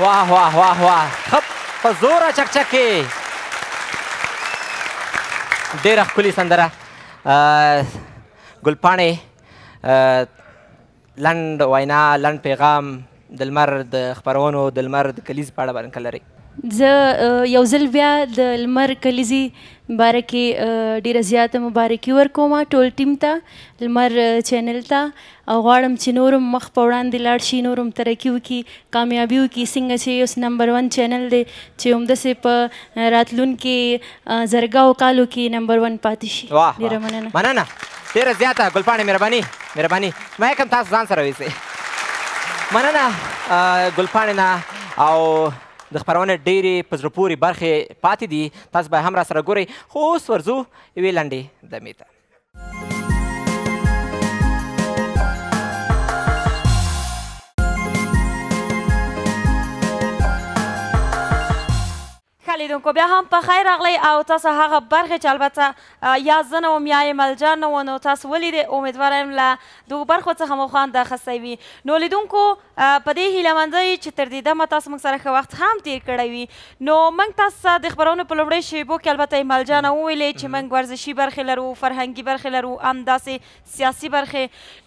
S1: واه واه واه واه خپ په زوره چکچکې ډېره ښکلي سندره ګلپاڼې لنډ وینا لنډ پیغام د لمر د خپرونو د لمر د کلیز په اړه باندې کلري
S11: زه یو ځل بیا د لمر کلیزي باره کې ډیره زیاته مبارکي ورکوم ټول ټیم ته لمر چینل ته او غواړم چی نور هم مخ په وړاندی لاړ شی نور هم ترقی وکی کامیابی وکی سنګه چی اوس نمبر ون چینل دی چی همدسی په راتلونکی زرګاو کالو کی نمبر ون پاتی شی
S1: واه
S11: ډیره مننه
S1: مننه ډیره زیاته ګلپاڼی مهربانی مهربانی ما یکم تاسو ځان سره ویسی مننه ګلپاڼی نه او د خپرونې ډیرې په زړه پورې برخې پاتې دي تاسو به هم را سره ګورئ خو اوس ورځو یوې لنډې دمې ته
S2: لیدونکو بیا هم په خیر راغلی او تاسو هغه برخې چې البته یا زه نه وم یا یې ملجا نه و نو تاسو ولیدې امیدواره یم له دغو برخو څخه مو خوند اخیستی وي نو لیدونکو په دې هیله مند یو چې تر دې دمه تاسو موږ سره ښه وخت هم تیر کړی وي. نو موږ تاسو ته د خپرونو په لومړیو شیبو کې البته ایمل جانه وویلې چې موږ ورزشي برخې لرو، فرهنګي برخې لرو، همداسې سیاسي برخې.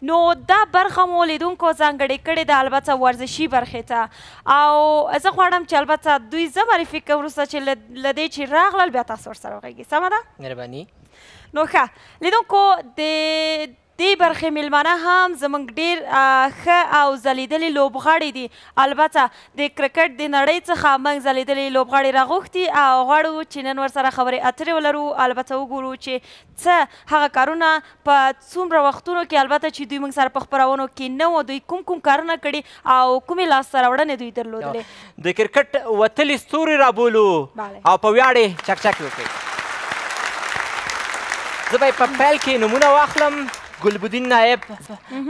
S2: نو دا برخه مو لیدونکو ځانګړې کړې ده البته ورزشي برخې ته. او زه غواړم چې البته دوی زه معرفي کړم وروسته چې له دې چې راغلل بیا تاسو ورسره وغږیږئ. سمه ده؟
S1: مهرباني.
S2: نو ښه لیدونکو د دې برخې مېلمانه هم زموږ ډېر ښه او ځلېدلي لوبغاړي دي، البته د کرکټ د نړۍ څخه موږ ځلېدلي لوبغاړي راغوښتي او غواړو چې نن ورسره خبرې اترې ولرو، البته وګورو چې څه هغه کارونه په څومره وختونو کې، البته چې دوی موږ سره په خپرونو کې نه وو، دوی کوم کوم کارونه کړي او کومې لاسته راوړنې دوی درلودلې
S1: د کرکټ وتلي ستوري رابولو او په ویاړ یې چکچکې وکړي زه به یې په پیل کې نومونه واخلم ګلبدین نایب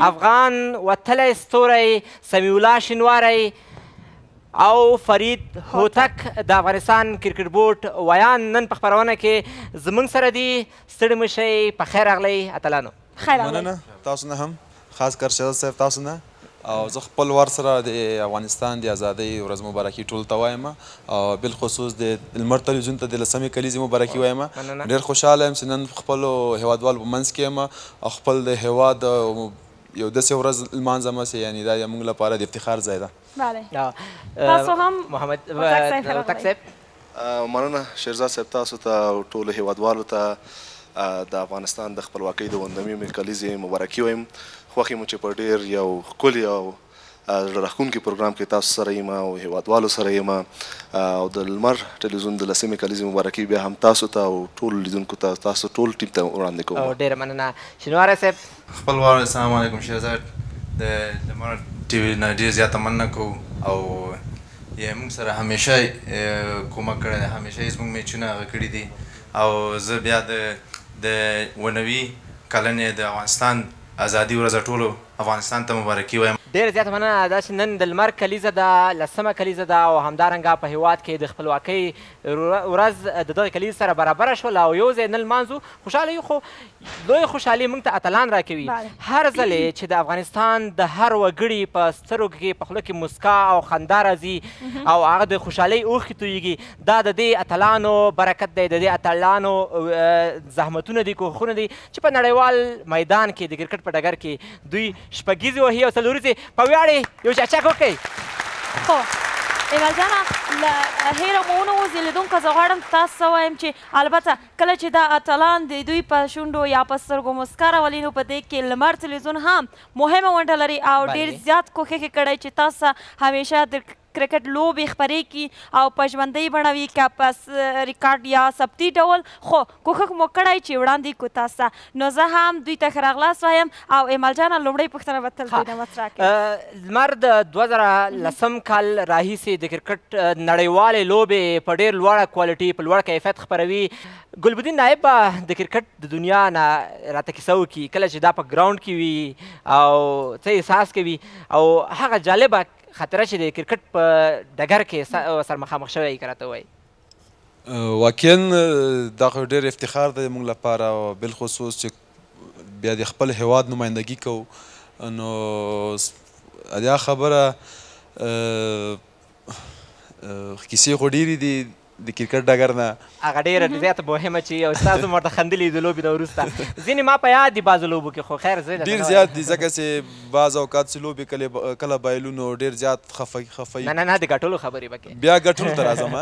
S1: افغان وتلی ستوری سمیع الله شینواری او فرید هوتک د افغانستان کرکټ بورډ ویاند نن په خپرونه کې زمونږ سره دي ستړي مشئ په خیر راغلی اتلانو
S2: خیر راغلی.
S12: مننه تاسو نه هم خاص کر شهزاد صاحب تاسو نه او زه خپل وار سره د افغانستان د ازادۍ ورځ مبارکي ټولو ته وایم او بالخصوص د لمر تلویزیون ته د لسمې کلیزې مبارکي وایم
S1: مننه.
S12: ډېر خوشحاله یم چې نن خپلو هېوادوالو په منځ کې یم او خپل د هېواد یو داسې ورځ لمانځم چې یعنې دا یې موږ لپاره د افتخار ځای ده.
S2: بله تاسو هم
S1: محمد
S2: هوتک صاحب.
S13: مننه شیرزاد صاحب تاسو ته او ټولو هېوادوالو ته د افغانستان د خپلواکۍ د اووه نوېمې کلیزې مبارکي وایم. خوښ یم چې په ډېر یو ښکلي او زړه راښکونکي پروګرام کې تاسو سره یم او هېوادوالو سره یم او د لمر ټلوېزیون د لسمې کلیزې مبارکي بیا هم تاسو ته او ټولو لیدونکو ته او تاسو ټول ټیم ته وړاندې کوم.
S1: ډېره مننه شینواری صاحب.
S14: خپل وار اسلام علیکم شیر صاحب د لمر ټي وي نه ډیر زیاته مننه کوو او یې موږ سره همیشه کومک کړی دی همیشه یې زموږ میچونه هغه کړي دي او زه بیا د د ونوي کلنې د افغانستان ازادي ورځ ټولو افغانستان ته مبارکي وایم.
S1: ډېره زیاته مننه، داسې نن د لمر کلیزه ده، لسمه کلیزه ده او همدارنګه په هېواد کې د خپلواکۍ ورځ د دغې کلیزې سره برابره شوله او یو ځای نن لمانځو، خوشحاله یو خو لویه خوشحالي موږ ته اتلان راکوي. هر ځل چې د افغانستان د هر وګړي په سترګو کې، په خوله کې موسکا او خندا راځي او هغه د خوشحالۍ اوښکې تویېږي، دا د دې اتلانو برکت دی، د دې اتلانو زحمتونه دي، کوښښونه دي چې په نړیوال میدان کې، د کرکټ په ډګر کې دوی شپږیزې وهي او څلوریزې. په ویاړ یې یو چکچک وکړئ.
S2: خو ایمل جانه له هېره مو ونه وځي، لیدونکو ته زه غواړم تاسو ته ووایم چې البته کله چې دا اتلان د دوی په شونډو یا په سترګو موسکا راولي نو په دې کې لمر تلویزیون هم مهمه ونډه لري او ډېر زیات کوښښ یې کړی چې تاسو ته همیشه د کرکټ لوبې خپرې کړي او په ژوندۍ بڼه وي که په ریکارډ یا ثبتي ډول خو کوښښ مو کړی چې وړاندې کړو تاسو ته نو زه هم دوی ته ښه راغلاست وایم او ایمل جانه لومړۍ پوښتنه به تل دوی نه مطرح کوي
S1: لمر د دوه زره لسم کال راهیسې د کرکټ نړیوالې لوبې په ډېر لوړه کوالټي په لوړ کیفیت خپروي ګلبدین نایب به د کرکټ د دنیا نه راته کیسه وکړي کله چې دا په ګراوند کې وي او څه احساس کوي او هغه جالبه خاطره چې د کرکټ په ډګر کې سر مخامخ شوی که راته ووایي
S12: واقعا دا خو ډېر افتخار دی موږ لپاره بالخصوص چې بیا د خپل هېواد نمایندګي کوو نو دا خبره کیسې خو ډېرې دي د کرکټ ډګر نه
S1: هغه ډېره زیاته مهمه چې یو استاد هم ورته خندلي د لوبې نه وروسته ځینې ما په یاد دي بعضو لوبو کې خو خیر زه
S12: ډېر زیات دي ځکه چې بعض اوقات چې لوبې کله بایلو نو ډېر زیات خفه خفه
S1: نه نه نه د ګټلو خبرې به کې.
S12: بیا ګټلو ته راځم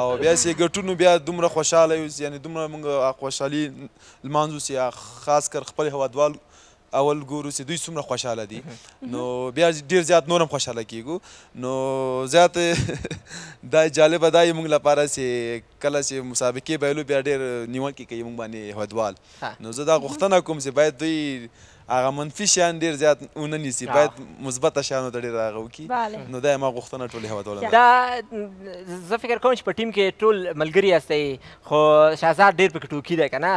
S12: او بیا چې ګټو نو بیا دومره خوشحاله یو یعنې دومره موږ خوشحالي لمانځو چې خاص کر خپل هېوادوال اول ګورو چې دوی څومره خوشحاله دي نو بیا ډېر زیات نور هم خوشحاله کېږو نو زیات دا جالبه دا یې موږ لپاره چې کله چې مسابقې بایلو بیا ډېر نیوکې کوي موږ باندې هېوادوال نو زه دا غوښتنه کوم چې باید دوی هغه منفي شیان ډیر زیات ونه نیسي باید مثبته شیانو ته ډیر هغه وکړي نو دا ما غوښتنه ټول هیواد والو
S1: دا زه فکر کوم چې په ټیم کې ټول ملګری یاستئ خو شهزاد ډیر پکې ټوکی دی کنه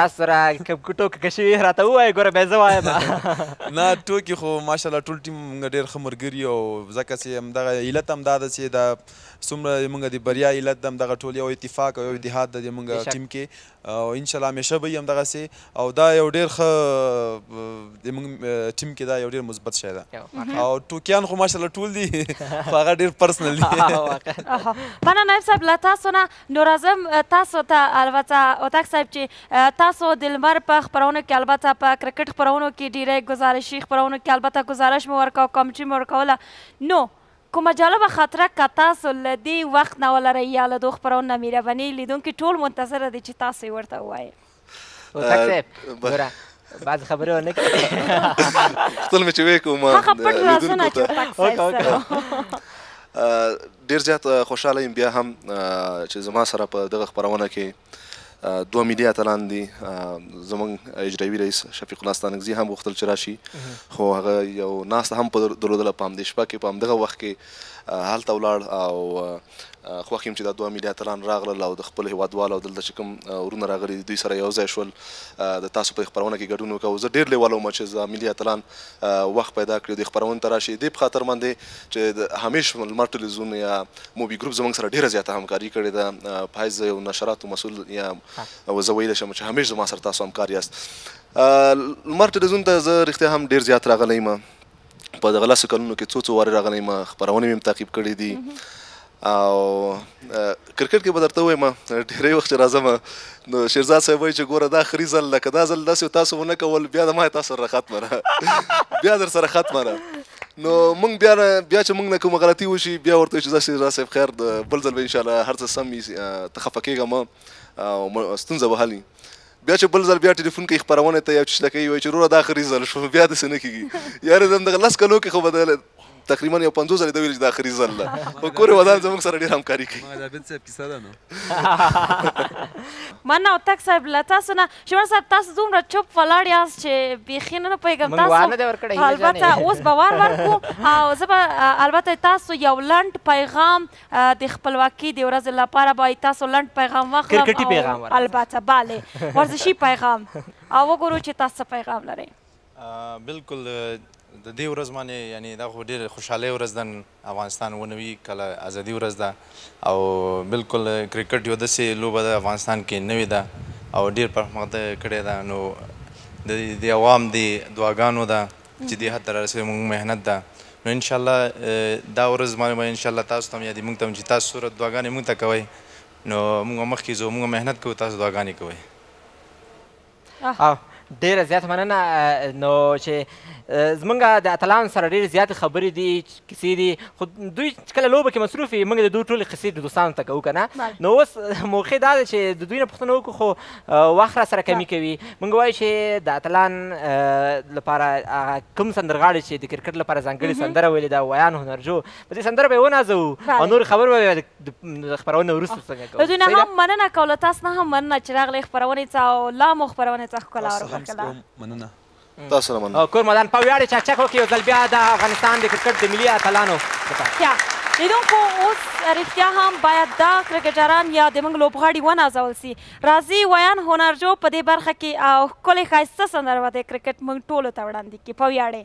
S1: تاسو سره کوم ټوکی کشي راته وای ګوره به زه وایم
S12: نه ټوکی خو ماشاءالله ټول ټیم موږ ډیر خمرګری او ځکه چې هم دغه علت هم دا ده چې دا څومره موږ د بریا علت دم دغه ټول یو اتفاق او یو اتحاد د موږ ټیم کې او ان شاءالله همیشه به وي همدغسې او دا یو ډېر ښه زموږ ټیم کې دا یو ډېر مثبت شی ده او ټوکیان خو ماشاءالله ټول دي خو هغه ډېر پرسنل دي
S2: مننه نایب صاحب له تاسو نه نو راځم تاسو ته البته هوتک صاحب چې تاسو د لمر په خپرونو کې البته په کرکټ خپرونو کې ډېری ګزارشي خپرونو کې البته ګزارش مو ورکاو کامنټري مو ورکوله نو کومه جالبه خاطره که تاسو له دي وخت نه ولرئ يا له دو خپرونو نه ميربني ليدونکي ټول منتظر دي چي تاسو يي ورته ووايئ.
S1: هوتک صاحب ګوره بعض خبرې ونه کړې
S13: خپل مې چې وې کوم
S2: هغه پټ رازونه چې
S13: هوتک صاحب سره ډیر زیات خوشاله یم بیا هم چې زما سره په دغه خبرونه کې دوه ملي اتلان دي زمونږ اجرایوي رئیس شفیق الله ستانکزي هم غوښتل چې راشي خو هغه یو ناسته هم درلودله په همدې شپه کې په همدغه وخت کې هلته ولاړ او خوښ یم چې دا دوه ملي اتلان راغلل او د خپل هیوادوالو دلته چې کوم ورونه راغلي دوی سره یو ځای شول د تاسو په خپرونه کې ګډون وکړو زه ډیر لیواله وم چې دا ملي اتلان وخت پیدا کړي د خپرونې ته راشي دې په خاطر باندې چې د همیش لمر ټلویزیون یا موبي ګروپ زمونږ سره ډیره زیاته همکاري کړې ده پایز زه یو نشراتو مسول یم او زه ویلی شم چې همیش زما سره تاسو همکار یاست لمر ټلویزیون ته زه رښتیا هم ډیر زیات راغلی یم په دغه لسو کلونو کې څو څو وارې راغلی یم خپرونې مې هم تعقیب کړې دي او کرکټ کې به درته ووایم ډېری وخت چې راځم نو شیرزاد صاحب وایي چې ګوره دا اخري ځل ده که دا ځل داسې تاسو ونه کول بیا د ما تاسو سره ختمه ده بیا در سره ختمه ده نو مونږ بیا نه بیا چې مونږ نه کوم غلطي وشي بیا ورته چې ځاسې را صاحب خیر د بل ځل به ان شاء الله هر څه سم وي ته خفه کېږه مه او ستونزه به حل بیا چې بل ځل بیا ټلیفون کوي خبرونه ته یو چې کوي وایي چې وروره دا اخري ځل شو بیا داسې نه کېږي یاره زم دغه لس کلو کې خو به تقریبا یو پنځوس ځلې د ویل چې دا اخري ځل ده خو کور ودان زموږ سره ډېر همکاري کوي
S12: دا بل څه کیسه ده نو
S2: مننه هوتک صاحب له تاسو نه شمر صاحب تاسو دومره چوپ ولاړ یاست چې بیخي نه پوهېږم تاسو البته اوس به وار ورکړو او زه به البته تاسو یو لنډ پیغام د خپلواکۍ د ورځې لپاره باید تاسو لنډ پیغام واخلم البته بله ورزشي پیغام او وګورو چې تاسو څه پیغام لرئ
S14: بلکل د دې ورځ باندې یعنی دا خو ډېر خوشحالۍ ورځ ده افغانستان ونوي کله ازادي ورځ ده او بلکل کرکټ یو داسې لوبه ده افغانستان کې نوې ده او ډېر پرمختګ کړی ده نو د دې عوام دی دعاګانو ده چې دې حد ته رارسوي موږ مهنت ده نو ان شاء الله دا ورځ باندې ان شاء الله تاسو ته یادې موږ ته چې تاسو سره دعاګانې موږ ته کوي نو موږ مخکې ځو موږ مهنت کوو تاسو دعاګانې کوي او
S1: ډیره زیاته مننه نو چې زمونږ د اتلان سره ډیره زیاته خبرې دي کیسې دي خو دوی کله لوبه کې مصروف وي موږ د دوی ټولې قصې د دوستانو ته کوو کنه نو اوس موقع دا ده چې د دوی نه پوښتنه وکړو خو وخت را سره کمی کوي موږ وایو چې د اتلان لپاره کوم سندرغاړي چې د کرکټ لپاره ځانګړي سندره ویلې ده ویان هنرجو په دې سندره به یې ونازوو او نور خبر به د خپرونې وروسته څنګه کوو
S2: دوی نه هم مننه کوو له تاسو نه هم مننه چې راغلئ خپرونې ته او لا مو خپرونې ته ښکلا وربښله
S12: مننه
S13: تاسو سره مننه
S1: کور مدان په ویاړې چکچک وکړي یو ځل بیا د افغانستان د کرکټ د ملي اتلانو
S2: لیدونکو اوس رښتیا هم باید دا کرکټران یا د موږ لوبغاړي ونازول سي راځي ویان هنرجو په دې برخه کې او ښکلې ښایسته سندره به د کرکټ موږ ټولو ته وړاندې کړي په ویاړې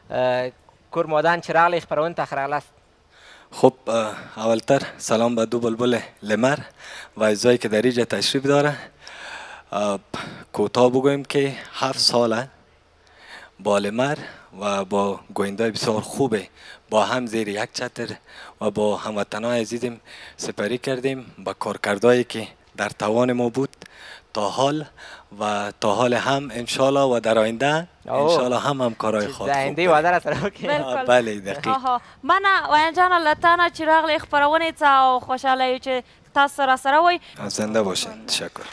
S6: کور مو ودان چې
S1: راغلی خپرونې ته ښه راغلاست
S15: خب اولتر سلام به دو بلبل لمر و از جایی که در اینجا تشریف داره کوتاه بگویم که هفت ساله با لمر و با گوینده بسیار خوبه با هم زیر یک چتر و با هموطنای عزیزیم سپری کردیم با کارکردهایی که در توان ما بود تا حال و تا حال هم انشالله و در آینده انشالله هم هم کارای خود
S1: در آینده وعده را سره
S2: بلکل
S15: بله دقیق
S2: من ویان جان الله تعالی چې راغلی خبرونه ته او خوشاله یو چې تاسو را سره وای
S15: زنده باشین تشکر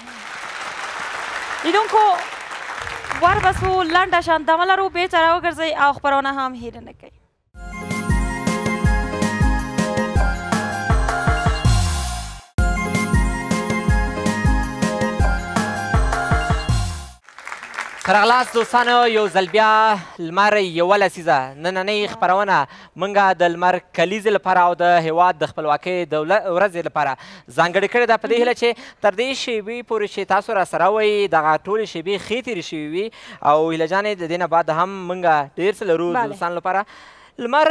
S2: لیدونکو ور بسو لنډه شان دملرو به چراو ګرځي او خبرونه هم هیر نه
S1: کوي سرغلاس دوستانو یو ځل بیا لمر یوه لسیزه نننۍ خپرونه موږ د لمر کلیزې لپاره او د هیواد د خپلواکۍ د ورځې لپاره ځانګړې کړې ده په دې هیله چې تر دې شیبې پورې چې تاسو را سره وئ دغه ټولې شیبې ښې تېرې شوې وي او هیله جانې د دې نه بعد هم مونږ ډېر څه لرو
S2: بله.
S1: دوستانو لپاره لمر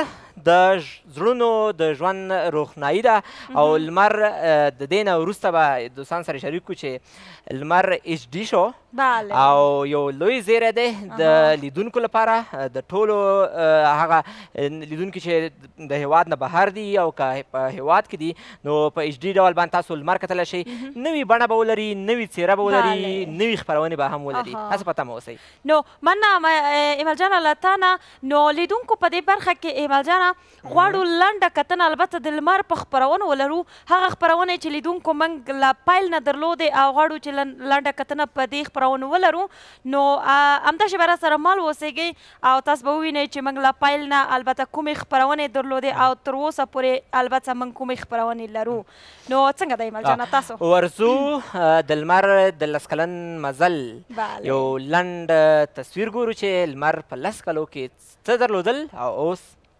S1: د ژ- زړونو د ژوند روښنايي ده او
S2: مهم.
S1: لمر اه، د دې نه وروسته به دوستان سره شریک کړو چې لمر ایچ ډي شو
S2: بله.
S1: او یو لوی زیری دی د
S2: اها.
S1: لیدونکو لپاره اه، د ټولو اه، هغه اه، لیدونکي چې د هېواد نه بهر دي او که په هېواد کې دي نو په ایچ ډي ډول باندې تاسو لمر کتلی شئ نوې بڼه به ولري نوې څېره به ولري نوې خپرونې به هم ولري هسې په تمه اوسئ
S2: نو مننه ایمل جانه له تا نه نو لیدونکو په دې برخه کې ایمل جانه غواړو لنډه کتنه البته د لمر په خپرونو ولرو هغه خپرونې چې لیدونکو موږ له پیل نه درلودې او غواړو چې لنډه کتنه په دې خپرونو ولرو نو همداسې به راسره مل اوسېږئ او تاسو به ووینئ چې موږ له پیل نه البته کومې خپرونې درلودې او تر اوسه پورې البته موږ کومې خپرونې لرو نو څنګه ده ایمل جانه تاسو
S1: ورځو د لمر د لس کلن مزل یو لنډ تصویر ګورو چې لمر په لس کلو کې څه درلودل او اوس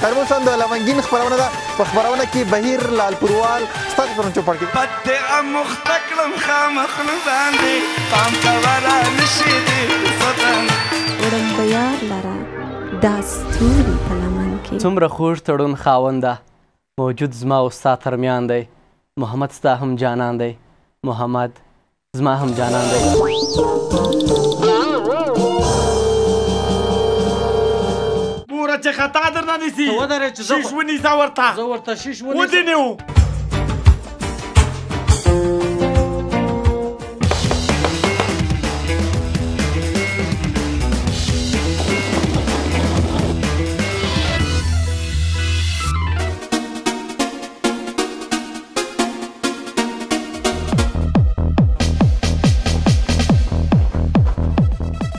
S16: ترموسن د
S17: لونګین خبرونه ده په خبرونه کې بهیر لالپوروال ستاسو پرون چوپړ کې
S18: پته مختکلم خامخ نه باندې پام کا ورا نشي دې سدان
S19: ورن بیار لرا دا ستوري په لمن کې
S20: څومره خوږ تړون خاونده موجود زما او ستا ترمیان دی محمد ستا هم جانان دی محمد زما هم جانان دی.
S21: ګوره چې خطا درنه نيسي ته
S22: ودرې چې زه خو-
S21: شیش ونیسه ورته
S22: زه ورته شیش
S21: ودې ونیسم نیو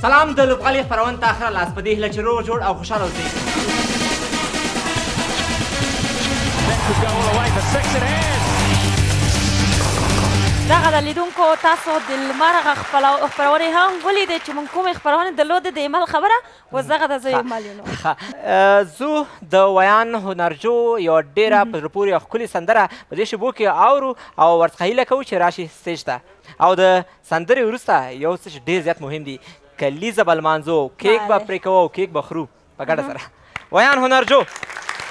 S1: سلام د لوبغالي خپرونې ته اخره لاس په دې هیله چې روغ جوړ او خوشحاله اوسئ
S2: دغه د لیدونکو تاسو د لمر غږ خپرونې هم ولیدې چې موږ کومې خپرونې درلودې د ایمل خبره اوس دغه د زوی مال یو نو
S1: زو د ویان هنرجو یو ډیره په زړه پورې او ښکلې سندره په دې شیبو کې اورو او ورڅخه هیله کوو چې راشي سټیج ته او د سندرې وروسته یو څه چې ډیر زیات مهم دي کلیزه به لمانځو کیک به پرې کوو کیک به خورو په ګډه سره ویان هنرجو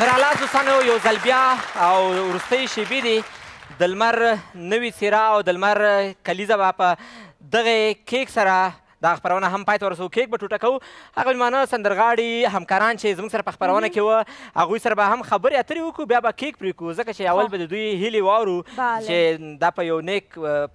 S1: خیراله دوستانو یو ځل بیا او وروستۍ شیبې دي د لمر نوې څیره او د لمر کلیزه به په دغه کیک سره دا خبرونه هم پای ته ورسو کیک به ټوټه کوو هغه میلمانه سندرغاړي همکاران چې زموږ سره په خبرونه کې وه هغوی سره به هم خبرې اترې وکړو بیا به کیک پرې کړو ځکه چې اول به د دوی هیلې واورو چې دا په یو نیک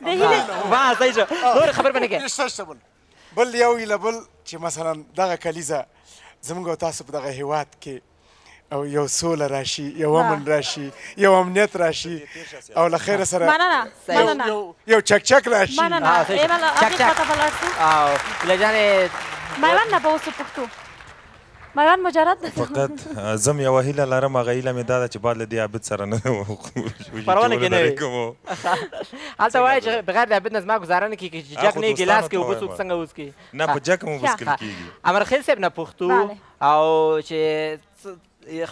S1: د هیلې وا صحیح شو نور خبر باندې کې نشته
S10: شته بل بل یو هیله بل چې مثلا دغه کلیزه زموږ تاسو په دغه هیواد کې او یو سوله راشي یو امن راشي یو امنیت راشي او له خیره سره
S2: مننه مننه
S10: یو چک چک راشي
S2: مننه ایمل چک چک
S1: او لجانه
S2: مېوند نه په اوسه پښتو ميان مجرد ده
S8: فقط زم یو هیله لرم هغه هیله مې دا ده چې بعد له دې عابد سره نه
S1: پرونه کې نه وي هلته وایي چې بغیر د عابد نه زما ګزاره نه کېږي چې جک نه ګیلاس کې اوبه څوک څنګه وڅکي
S8: نه په جک هم اوبه څکل کېږي
S1: امرخیل صاحب نه
S2: پوښتو
S1: او چې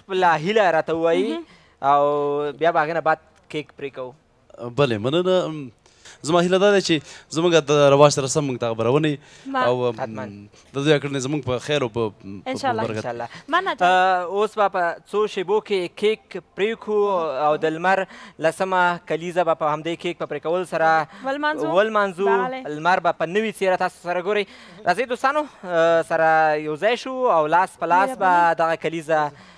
S1: خپله هیله راته ووایي او بیا به هغې نه بعد کیک پرې کوو
S23: بله مننه زما هیله دا ده چې زموږ د رواج سره سم موږ ته خبرونه او د دوی کړنې زموږ په خیر او په
S2: ان شاء الله ان شاء الله مننه
S1: اوس به په څو شیبو کې کیک پریکو او د لمر لسمه کلیزه به په همدې کیک په پریکول سره
S2: ولمانځو
S1: لمر به په نوي څیره تاسو سره ګوري راځئ دوستانو سره یو ځای شو او لاس په لاس به دغه کلیزه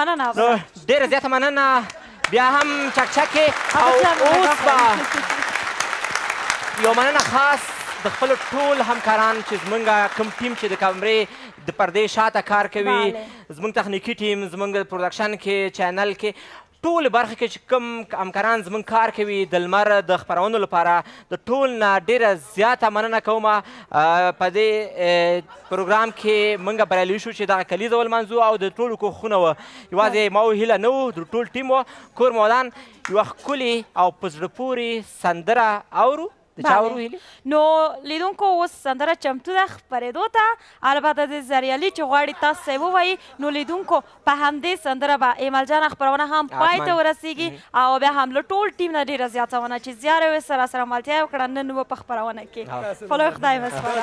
S2: مننه
S1: نو ابله ډېره زیاته مننه بیا هم چکچکې او
S2: ابله جان
S1: اوس مننه به یو مننه خاص د خپل ټول همکاران چې زمونږ کوم ټیم چې د کمرې د پردې شاته کار کوي
S9: بله.
S1: زمونږ تخنیکي ټیم زمونږ پروډکشن کې چینل کې ټول برخه کې چې کوم همکاران زمونږ کار کوي د لمر د خپرونو لپاره د ټول نه ډیره زیاته مننه کوم په دې پروګرام کې موږ بریالي شو چې دغه کلیزه ولمانځو او د ټولو کوښښونه وه یوازې ما هیله نه و د ټول ټیم وه کور مودان یوه ښکلې او په زړه پورې سندره اورو د چا اورو هیلې
S9: نو لیدونکو اوس سندره چمتو ده خپرېدو ته البته د زریالي چې غواړي تاسو یې ووایي نو لیدونکو په همدې سندره به ایمل جانه خپرونه هم پای ته ورسیږي او بیا هم له ټول ټیم نه ډیره زیاته مننه چې زیار او سره سره ملتیا وکړه نن و په خپرونه کې خلوی خدای وسپاره